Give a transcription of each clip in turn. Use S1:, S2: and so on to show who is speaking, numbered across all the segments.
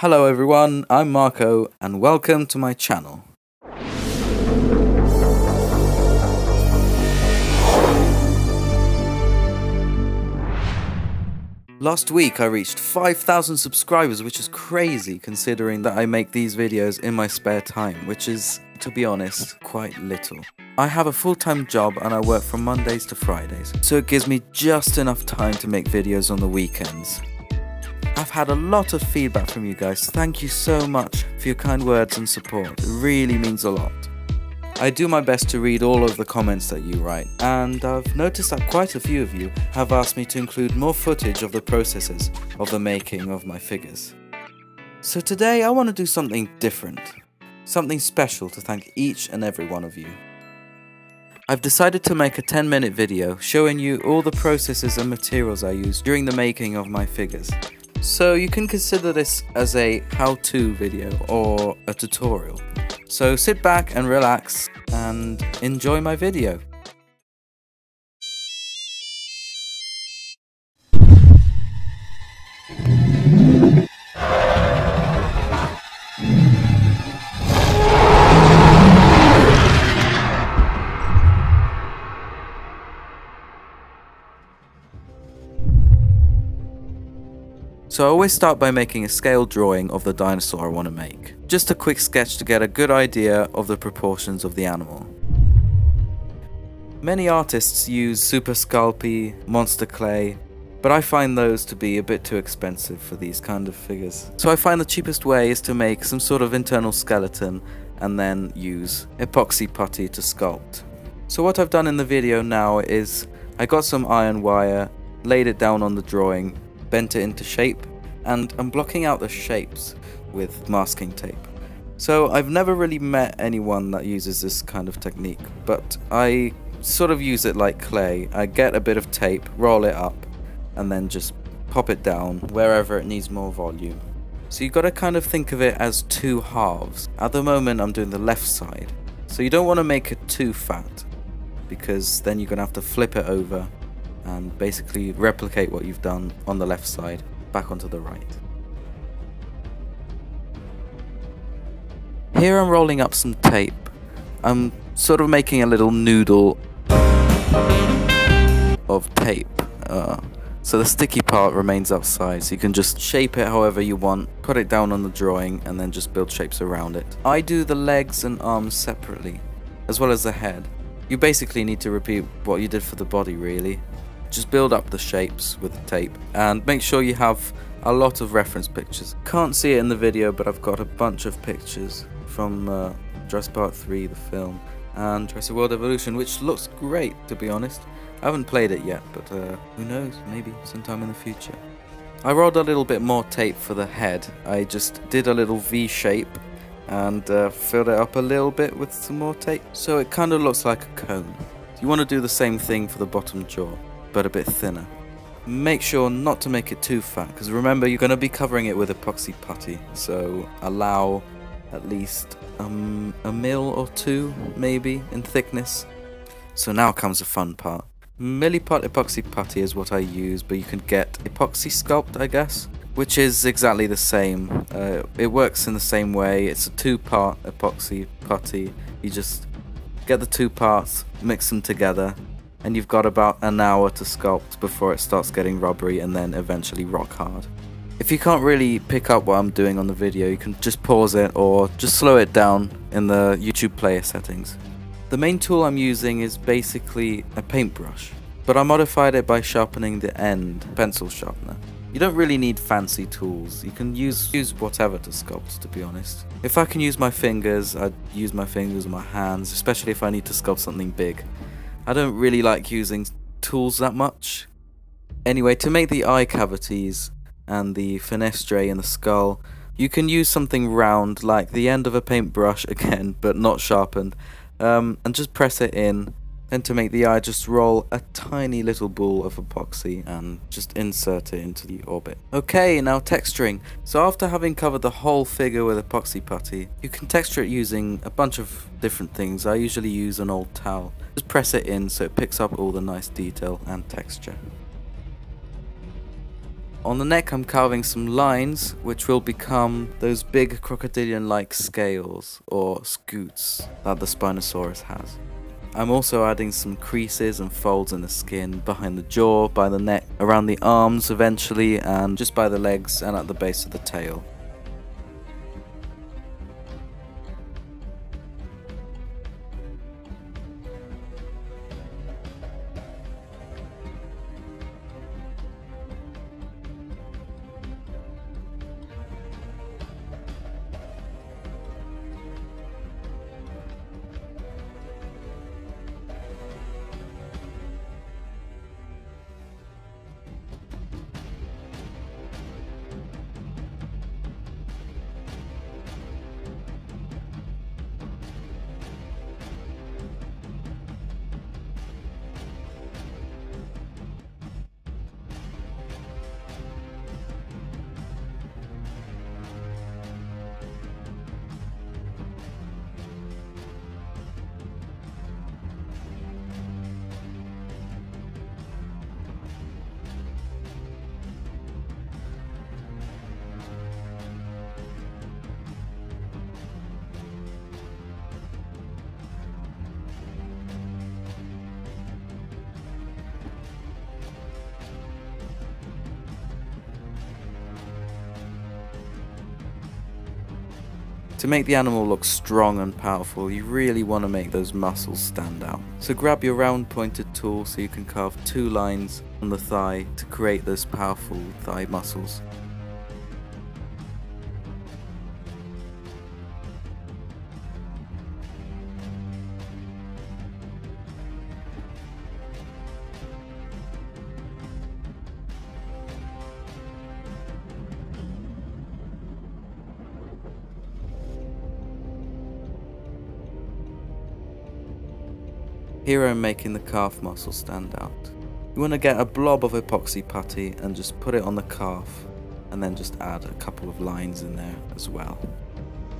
S1: Hello everyone, I'm Marco and welcome to my channel. Last week I reached 5,000 subscribers which is crazy considering that I make these videos in my spare time which is, to be honest, quite little. I have a full-time job and I work from Mondays to Fridays, so it gives me just enough time to make videos on the weekends. I've had a lot of feedback from you guys. Thank you so much for your kind words and support. It really means a lot. I do my best to read all of the comments that you write, and I've noticed that quite a few of you have asked me to include more footage of the processes of the making of my figures. So today I want to do something different, something special to thank each and every one of you. I've decided to make a 10 minute video showing you all the processes and materials I use during the making of my figures. So you can consider this as a how-to video or a tutorial. So sit back and relax and enjoy my video. So I always start by making a scale drawing of the dinosaur I want to make. Just a quick sketch to get a good idea of the proportions of the animal. Many artists use Super Sculpey, Monster Clay, but I find those to be a bit too expensive for these kind of figures. So I find the cheapest way is to make some sort of internal skeleton and then use epoxy putty to sculpt. So what I've done in the video now is I got some iron wire, laid it down on the drawing, bent it into shape, and I'm blocking out the shapes with masking tape. So I've never really met anyone that uses this kind of technique, but I sort of use it like clay. I get a bit of tape, roll it up, and then just pop it down wherever it needs more volume. So you've got to kind of think of it as two halves. At the moment I'm doing the left side, so you don't want to make it too fat, because then you're going to have to flip it over and basically replicate what you've done on the left side back onto the right. Here I'm rolling up some tape. I'm sort of making a little noodle of tape. Uh, so the sticky part remains outside, so you can just shape it however you want, cut it down on the drawing, and then just build shapes around it. I do the legs and arms separately, as well as the head. You basically need to repeat what you did for the body, really. Just build up the shapes with the tape, and make sure you have a lot of reference pictures. Can't see it in the video, but I've got a bunch of pictures from uh, Jurassic Park 3, the film, and Jurassic World Evolution, which looks great, to be honest. I haven't played it yet, but uh, who knows, maybe sometime in the future. I rolled a little bit more tape for the head. I just did a little V shape and uh, filled it up a little bit with some more tape. So it kind of looks like a cone. You want to do the same thing for the bottom jaw, but a bit thinner. Make sure not to make it too fat, because remember you're going to be covering it with epoxy putty, so allow at least um, a mil or two, maybe, in thickness. So now comes the fun part. Milliput epoxy putty is what I use, but you can get epoxy sculpt, I guess, which is exactly the same. Uh, it works in the same way. It's a two-part epoxy putty. You just get the two parts, mix them together, and you've got about an hour to sculpt before it starts getting rubbery and then eventually rock hard. If you can't really pick up what I'm doing on the video, you can just pause it or just slow it down in the YouTube player settings. The main tool I'm using is basically a paintbrush, but I modified it by sharpening the end pencil sharpener. You don't really need fancy tools, you can use, use whatever to sculpt to be honest. If I can use my fingers, I'd use my fingers or my hands, especially if I need to sculpt something big. I don't really like using tools that much. Anyway, to make the eye cavities and the fenestrae in the skull, you can use something round like the end of a paintbrush again, but not sharpened um, and just press it in. Then to make the eye, just roll a tiny little ball of epoxy and just insert it into the orbit. Okay, now texturing. So after having covered the whole figure with epoxy putty, you can texture it using a bunch of different things. I usually use an old towel. Just press it in so it picks up all the nice detail and texture. On the neck I'm carving some lines which will become those big crocodilian like scales or scutes that the Spinosaurus has. I'm also adding some creases and folds in the skin behind the jaw, by the neck, around the arms eventually, and just by the legs and at the base of the tail. To make the animal look strong and powerful, you really want to make those muscles stand out. So grab your round pointed tool so you can carve two lines on the thigh to create those powerful thigh muscles. Here I'm making the calf muscle stand out. You want to get a blob of epoxy putty and just put it on the calf and then just add a couple of lines in there as well.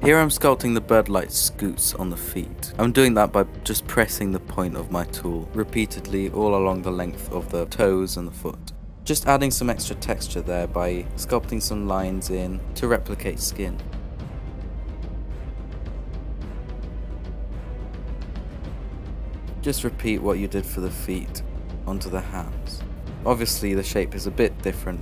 S1: Here I'm sculpting the bird-like scutes on the feet. I'm doing that by just pressing the point of my tool repeatedly all along the length of the toes and the foot. Just adding some extra texture there by sculpting some lines in to replicate skin. Just repeat what you did for the feet onto the hands. Obviously the shape is a bit different.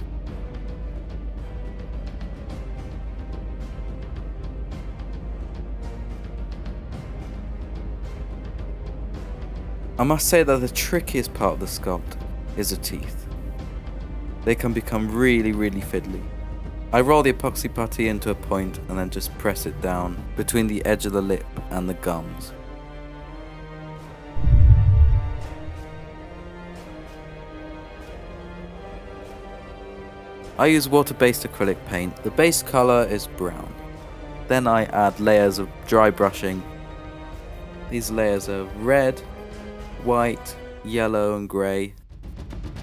S1: I must say that the trickiest part of the sculpt is the teeth. They can become really really fiddly. I roll the epoxy putty into a point and then just press it down between the edge of the lip and the gums. I use water-based acrylic paint. The base color is brown. Then I add layers of dry brushing. These layers are red, white, yellow and grey,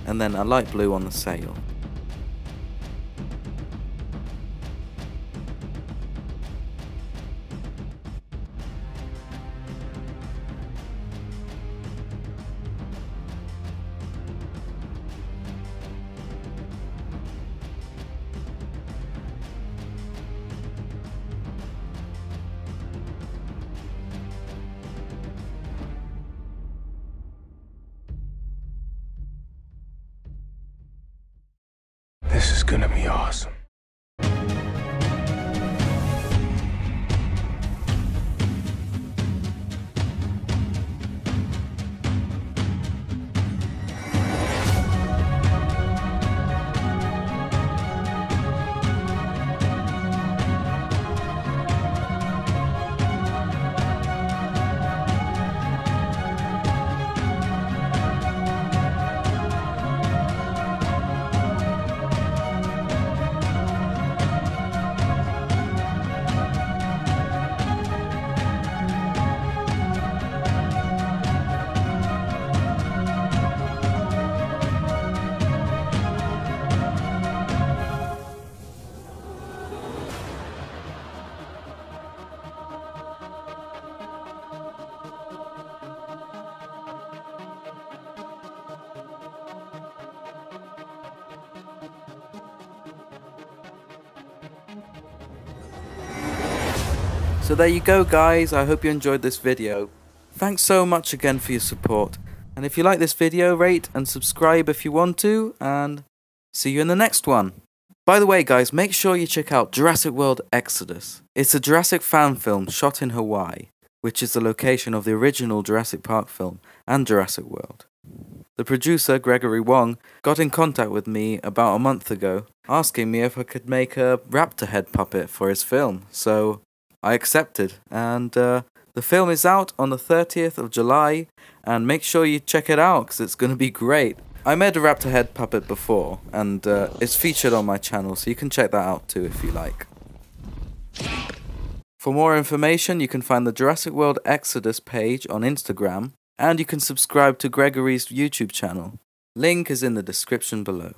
S1: and then a light blue on the sail.
S2: Gonna be awesome.
S1: So there you go guys, I hope you enjoyed this video. Thanks so much again for your support. And if you like this video, rate and subscribe if you want to, and see you in the next one. By the way guys, make sure you check out Jurassic World Exodus. It's a Jurassic fan film shot in Hawaii, which is the location of the original Jurassic Park film and Jurassic World. The producer, Gregory Wong, got in contact with me about a month ago, asking me if I could make a raptor head puppet for his film, so I accepted, and uh, the film is out on the 30th of July, and make sure you check it out, because it's going to be great. I made a raptor head puppet before, and uh, it's featured on my channel, so you can check that out too if you like. For more information, you can find the Jurassic World Exodus page on Instagram, and you can subscribe to Gregory's YouTube channel. Link is in the description below.